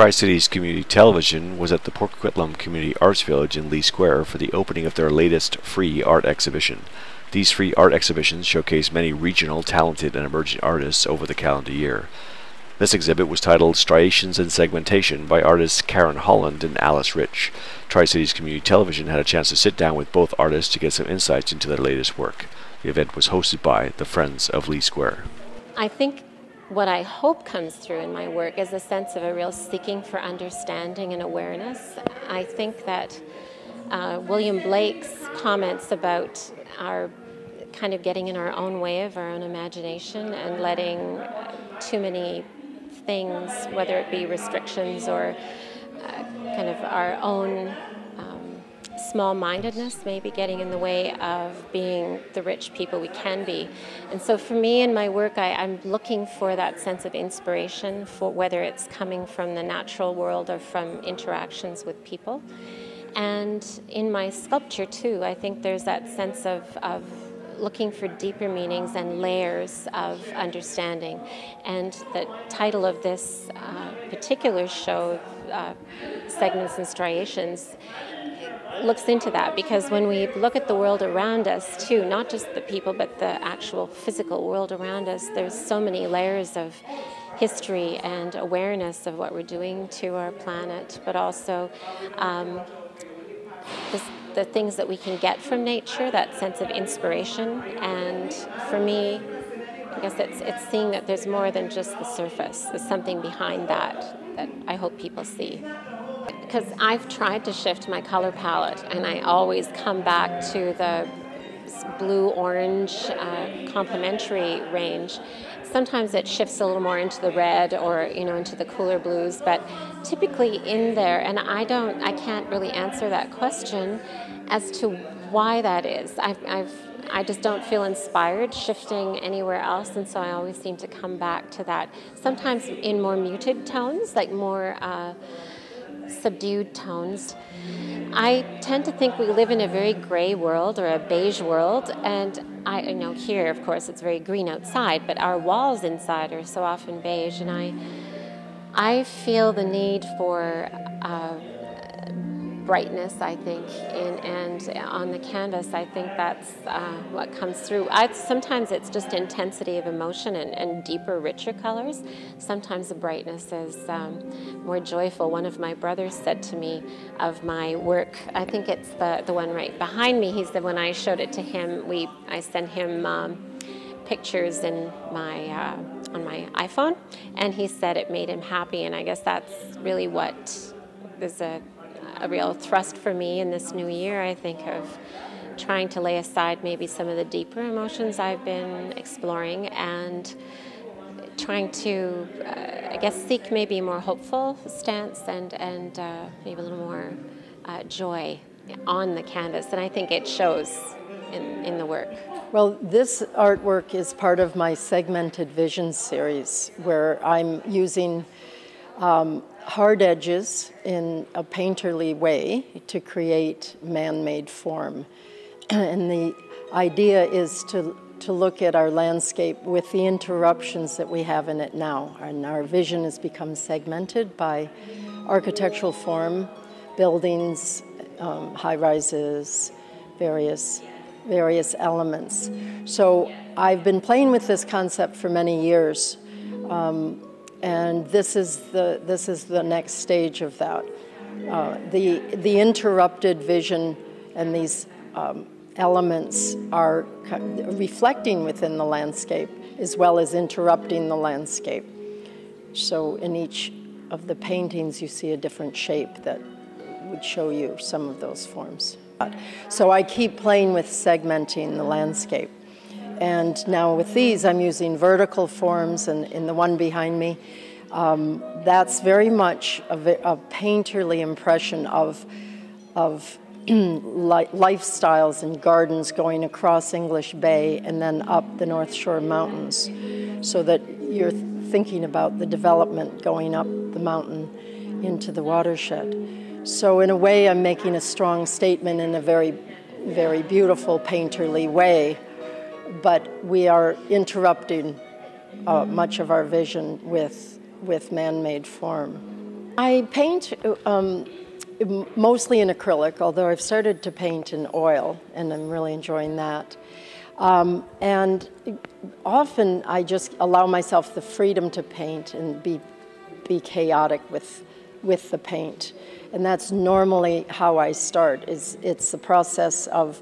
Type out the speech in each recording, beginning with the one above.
Tri-Cities Community Television was at the Port Coquitlam Community Arts Village in Leigh Square for the opening of their latest free art exhibition. These free art exhibitions showcase many regional, talented, and emerging artists over the calendar year. This exhibit was titled Striations and Segmentation by artists Karen Holland and Alice Rich. Tri Cities Community Television had a chance to sit down with both artists to get some insights into their latest work. The event was hosted by the Friends of Leigh Square. I think what I hope comes through in my work is a sense of a real seeking for understanding and awareness. I think that uh, William Blake's comments about our kind of getting in our own way of our own imagination and letting too many things, whether it be restrictions or uh, kind of our own small mindedness, maybe getting in the way of being the rich people we can be. And so for me in my work, I, I'm looking for that sense of inspiration, for whether it's coming from the natural world or from interactions with people. And in my sculpture too, I think there's that sense of, of looking for deeper meanings and layers of understanding. And the title of this uh, particular show, uh, Segments and Striations, looks into that because when we look at the world around us too, not just the people but the actual physical world around us, there's so many layers of history and awareness of what we're doing to our planet, but also um, this the things that we can get from nature, that sense of inspiration. And for me, I guess it's, it's seeing that there's more than just the surface. There's something behind that that I hope people see. Because I've tried to shift my color palette, and I always come back to the blue-orange uh, complementary range sometimes it shifts a little more into the red or you know into the cooler blues but typically in there and i don't i can't really answer that question as to why that is i've, I've I just don't feel inspired shifting anywhere else, and so I always seem to come back to that. Sometimes in more muted tones, like more uh, subdued tones. I tend to think we live in a very gray world or a beige world, and I you know here, of course, it's very green outside, but our walls inside are so often beige, and I I feel the need for. Uh, brightness, I think, in, and on the canvas, I think that's uh, what comes through. I, sometimes it's just intensity of emotion and, and, deeper, richer colors. Sometimes the brightness is um, more joyful. One of my brothers said to me of my work, I think it's the, the one right behind me, he said when I showed it to him, we, I sent him um, pictures in my, uh, on my iPhone, and he said it made him happy, and I guess that's really what there's a a real thrust for me in this new year, I think, of trying to lay aside maybe some of the deeper emotions I've been exploring and trying to, uh, I guess, seek maybe a more hopeful stance and, and uh, maybe a little more uh, joy on the canvas. And I think it shows in, in the work. Well, this artwork is part of my Segmented Vision series where I'm using um, hard edges in a painterly way to create man-made form. and the idea is to, to look at our landscape with the interruptions that we have in it now. And our vision has become segmented by architectural form, buildings, um, high-rises, various, various elements. So I've been playing with this concept for many years. Um, and this is the, this is the next stage of that. Uh, the, the interrupted vision and these um, elements are reflecting within the landscape as well as interrupting the landscape. So in each of the paintings you see a different shape that would show you some of those forms. So I keep playing with segmenting the landscape. And now with these, I'm using vertical forms, and in the one behind me, um, that's very much a, a painterly impression of, of lifestyles and gardens going across English Bay and then up the North Shore Mountains, so that you're thinking about the development going up the mountain into the watershed. So in a way, I'm making a strong statement in a very, very beautiful painterly way but we are interrupting uh, much of our vision with, with man-made form. I paint um, mostly in acrylic, although I've started to paint in oil, and I'm really enjoying that. Um, and often I just allow myself the freedom to paint and be, be chaotic with, with the paint. And that's normally how I start, is it's the process of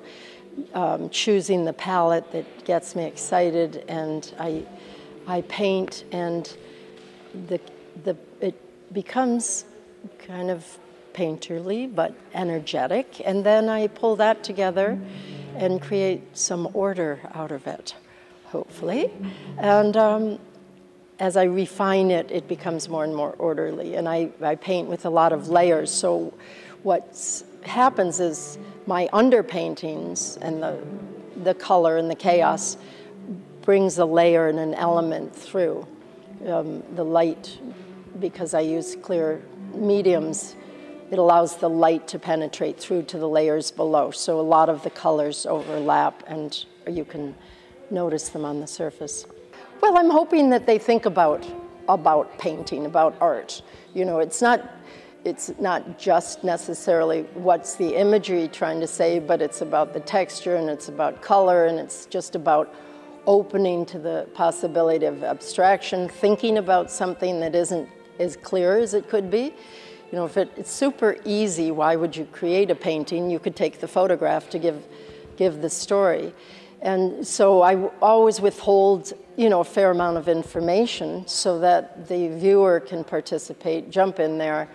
um, choosing the palette that gets me excited and I, I paint and the, the, it becomes kind of painterly but energetic and then I pull that together and create some order out of it, hopefully. And um, as I refine it, it becomes more and more orderly. And I, I paint with a lot of layers. So what happens is my underpaintings and the, the color and the chaos brings a layer and an element through. Um, the light, because I use clear mediums, it allows the light to penetrate through to the layers below. So a lot of the colors overlap and you can notice them on the surface. Well, I'm hoping that they think about, about painting, about art. You know, it's not, it's not just necessarily what's the imagery trying to say, but it's about the texture and it's about color and it's just about opening to the possibility of abstraction, thinking about something that isn't as clear as it could be. You know, if it, it's super easy, why would you create a painting? You could take the photograph to give, give the story. And so I always withhold, you know, a fair amount of information so that the viewer can participate, jump in there,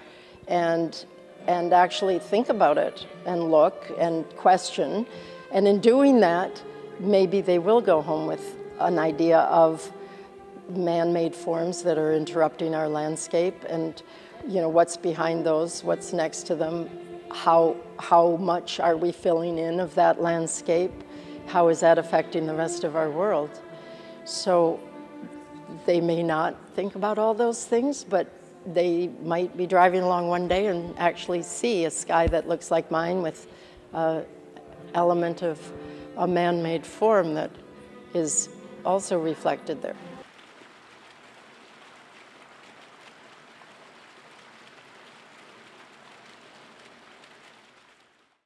and, and actually think about it and look and question. And in doing that, maybe they will go home with an idea of man-made forms that are interrupting our landscape and you know, what's behind those, what's next to them, how, how much are we filling in of that landscape, how is that affecting the rest of our world. So they may not think about all those things, but they might be driving along one day and actually see a sky that looks like mine with an element of a man-made form that is also reflected there.